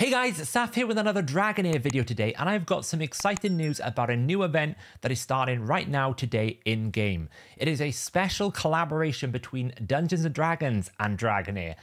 Hey guys, Saf here with another Dragonheir video today, and I've got some exciting news about a new event that is starting right now today in-game. It is a special collaboration between Dungeons & Dragons and Dragonheir,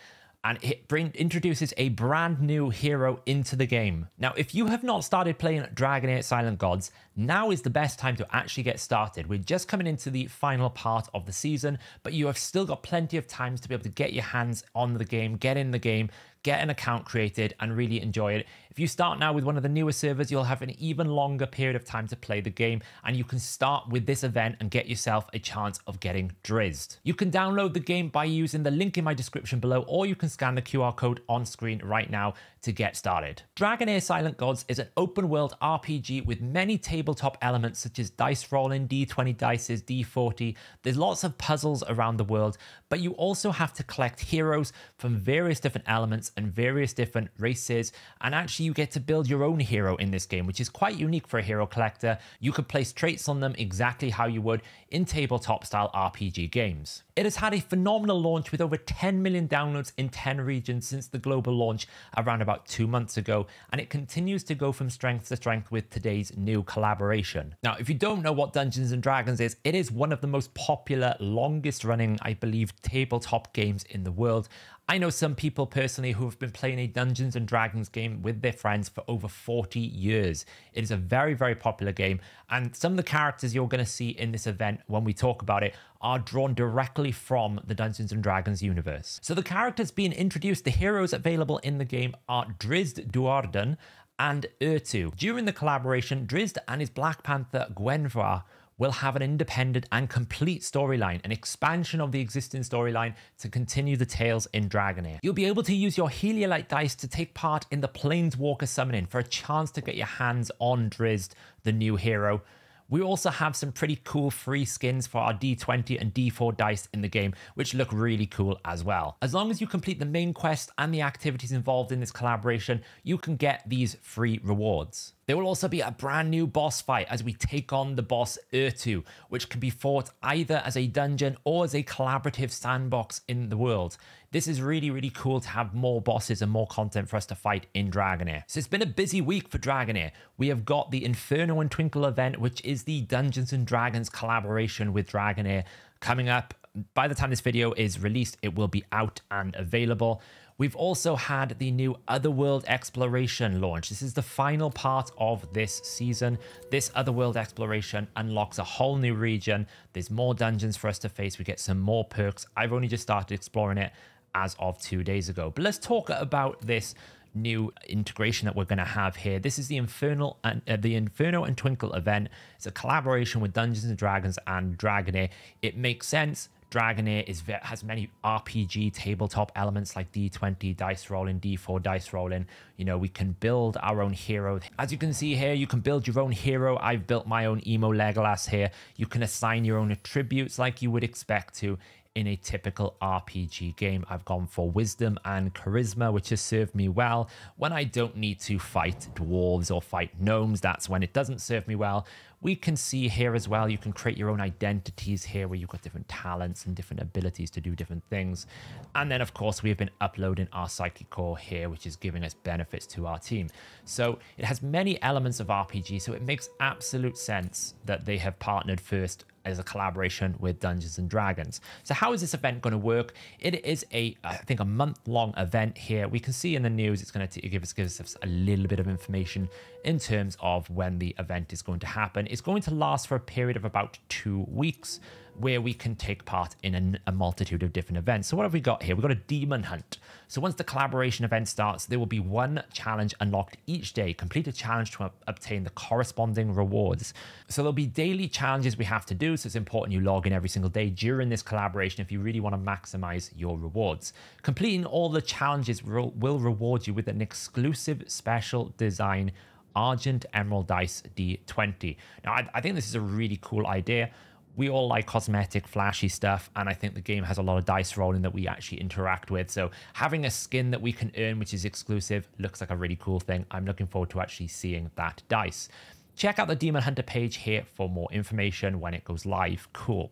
and it bring, introduces a brand new hero into the game. Now, if you have not started playing Dragonheir Silent Gods, now is the best time to actually get started. We're just coming into the final part of the season, but you have still got plenty of times to be able to get your hands on the game, get in the game, get an account created and really enjoy it. If you start now with one of the newer servers, you'll have an even longer period of time to play the game and you can start with this event and get yourself a chance of getting Drizzt. You can download the game by using the link in my description below or you can scan the QR code on screen right now to get started. Dragonheir Silent Gods is an open world RPG with many tabletop elements such as dice rolling, d20 dices, d40. There's lots of puzzles around the world, but you also have to collect heroes from various different elements and various different races. And actually, you get to build your own hero in this game, which is quite unique for a hero collector. You can place traits on them exactly how you would in tabletop style RPG games. It has had a phenomenal launch with over 10 million downloads in 10 regions since the global launch around about two months ago, and it continues to go from strength to strength with today's new collaboration. Now, if you don't know what Dungeons and Dragons is, it is one of the most popular, longest running, I believe, tabletop games in the world. I know some people personally who have been playing a Dungeons and Dragons game with their friends for over 40 years. It is a very, very popular game, and some of the characters you're going to see in this event when we talk about it are drawn directly from the Dungeons and Dragons universe. So the characters being introduced, the heroes available in the game are Drizzt Do'Urden and Errtu. During the collaboration, Drizzt and his Black Panther Guenhwyvar will have an independent and complete storyline, an expansion of the existing storyline to continue the tales in Dragonheir. You'll be able to use your Heliolite dice to take part in the Planeswalker summoning for a chance to get your hands on Drizzt, the new hero. We also have some pretty cool free skins for our D20 and D4 dice in the game, which look really cool as well. As long as you complete the main quest and the activities involved in this collaboration, you can get these free rewards. There will also be a brand new boss fight as we take on the boss Errtu, which can be fought either as a dungeon or as a collaborative sandbox in the world. This is really, really cool to have more bosses and more content for us to fight in Dragonheir. So it's been a busy week for Dragonheir. We have got the Inferno and Twinkle event, which is the Dungeons and Dragons collaboration with Dragonheir coming up. By the time this video is released, it will be out and available. We've also had the new Otherworld Exploration launch. This is the final part of this season. This Otherworld Exploration unlocks a whole new region. There's more dungeons for us to face. We get some more perks. I've only just started exploring it as of two days ago. But let's talk about this new integration that we're going to have here. This is the Infernal and uh, the Inferno and Twinkle event. It's a collaboration with Dungeons and Dragons and Dragonheir. It makes sense Dragonheir is has many RPG tabletop elements like D20 dice rolling, D4 dice rolling. You know, we can build our own hero. As you can see here, you can build your own hero. I've built my own emo Legolas here. You can assign your own attributes like you would expect to in a typical RPG game. I've gone for wisdom and charisma, which has served me well. When I don't need to fight dwarves or fight gnomes, that's when it doesn't serve me well. We can see here as well, you can create your own identities here where you've got different talents and different abilities to do different things. And then, of course, we have been uploading our psychic core here, which is giving us benefits to our team. So it has many elements of RPG, so it makes absolute sense that they have partnered first as a collaboration with Dungeons and Dragons. So how is this event going to work? It is a, I think, a month-long event here. We can see in the news it's going to give us, give us a little bit of information in terms of when the event is going to happen. It's going to last for a period of about two weeks where we can take part in a, multitude of different events. So what have we got here? We've got a demon hunt. So once the collaboration event starts, there will be one challenge unlocked each day. Complete a challenge to obtain the corresponding rewards. So there'll be daily challenges we have to do. So it's important you log in every single day during this collaboration if you really want to maximize your rewards. Completing all the challenges will, will reward you with an exclusive special design Argent Emerald Dice D20. Now, I, I think this is a really cool idea we all like cosmetic, flashy stuff, and I think the game has a lot of dice rolling that we actually interact with. So having a skin that we can earn, which is exclusive, looks like a really cool thing. I'm looking forward to actually seeing that dice. Check out the Demon Hunter page here for more information when it goes live. Cool.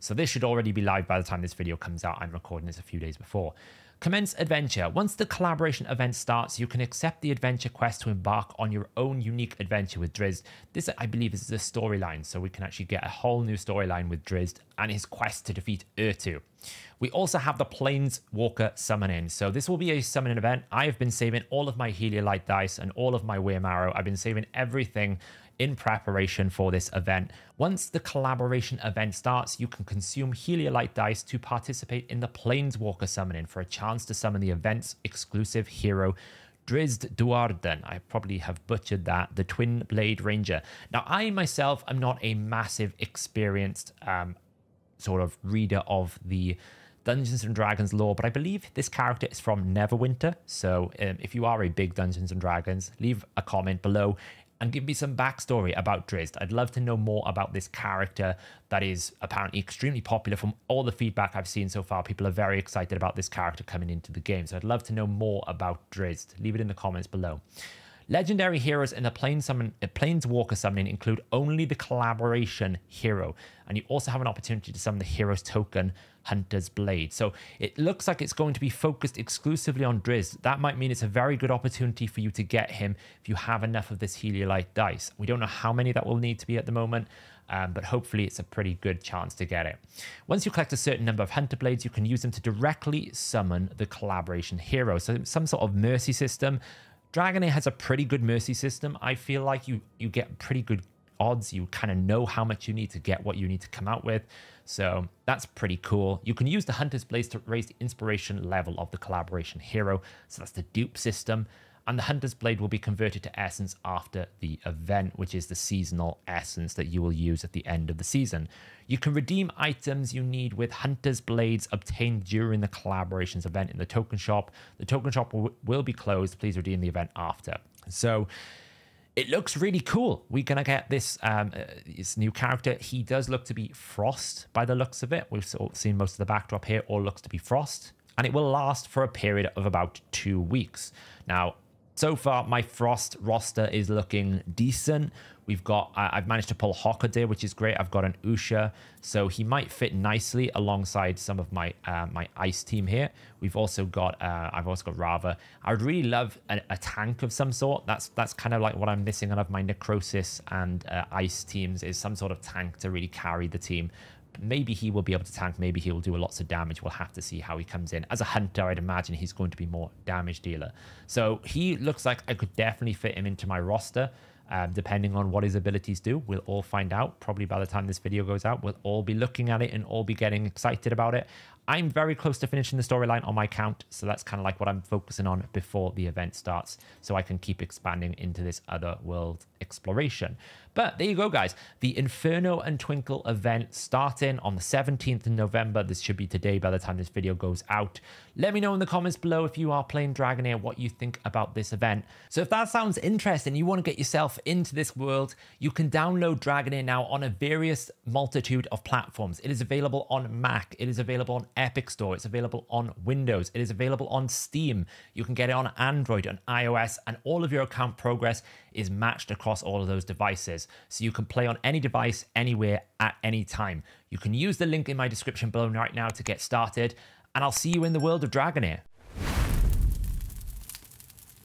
So this should already be live by the time this video comes out. I'm recording this a few days before. Commence adventure. Once the collaboration event starts, you can accept the adventure quest to embark on your own unique adventure with Drizzt. This, I believe, is the storyline, so we can actually get a whole new storyline with Drizzt and his quest to defeat Errtu. We also have the Planeswalker summoning. So this will be a summoning event. I have been saving all of my Heliolite dice and all of my Wyrm I've been saving everything in preparation for this event. Once the collaboration event starts, you can consume Heliolite dice to participate in the Planeswalker summoning for a chance to summon the event's exclusive hero, Drizzt Do'Urden. I probably have butchered that, the Twin Blade Ranger. Now, I myself am not a massive experienced um, sort of reader of the Dungeons and Dragons lore, but I believe this character is from Neverwinter. So um, if you are a big Dungeons and Dragons, leave a comment below and give me some backstory about Drizzt. I'd love to know more about this character that is apparently extremely popular from all the feedback I've seen so far. People are very excited about this character coming into the game. So I'd love to know more about Drizzt. Leave it in the comments below. Legendary heroes in the Plane summon, Planeswalker summoning include only the collaboration hero, and you also have an opportunity to summon the hero's token, Hunter's Blade. So it looks like it's going to be focused exclusively on Drizzt. That might mean it's a very good opportunity for you to get him if you have enough of this Heliolite dice. We don't know how many that will need to be at the moment, um, but hopefully it's a pretty good chance to get it. Once you collect a certain number of Hunter Blades, you can use them to directly summon the collaboration hero. So some sort of mercy system Dragonheir has a pretty good mercy system. I feel like you you get pretty good odds. You kind of know how much you need to get what you need to come out with. So that's pretty cool. You can use the Hunter's Blades to raise the inspiration level of the collaboration hero. So that's the dupe system and the Hunter's Blade will be converted to Essence after the event, which is the seasonal Essence that you will use at the end of the season. You can redeem items you need with Hunter's Blades obtained during the Collaborations event in the token shop. The token shop will, will be closed. Please redeem the event after. So, it looks really cool. We're gonna get this um, uh, this new character. He does look to be Frost by the looks of it. We've seen most of the backdrop here. All looks to be Frost, and it will last for a period of about two weeks. Now, so far, my Frost roster is looking decent. We've got, I've managed to pull Hockaday, which is great. I've got an Usha, so he might fit nicely alongside some of my uh, my Ice team here. We've also got, uh, I've also got Rava. I would really love a, a, tank of some sort. That's that's kind of like what I'm missing out of my Necrosis and uh, Ice teams is some sort of tank to really carry the team. Maybe he will be able to tank. Maybe he will do lots of damage. We'll have to see how he comes in. As a hunter, I'd imagine he's going to be more damage dealer. So he looks like I could definitely fit him into my roster. Um, depending on what his abilities do. We'll all find out probably by the time this video goes out. We'll all be looking at it and all be getting excited about it. I'm very close to finishing the storyline on my account, so that's kind of like what I'm focusing on before the event starts, so I can keep expanding into this other world exploration. But there you go, guys. The Inferno and Twinkle event starting on the 17th of November. This should be today by the time this video goes out. Let me know in the comments below if you are playing Dragonheir, what you think about this event. So if that sounds interesting, you want to get yourself into this world, you can download Dragonheir now on a various multitude of platforms. It is available on Mac. It is available on Epic Store. It's available on Windows. It is available on Steam. You can get it on Android and iOS, and all of your account progress is matched across all of those devices. So you can play on any device, anywhere, at any time. You can use the link in my description below right now to get started, and I'll see you in the world of Dragonheir.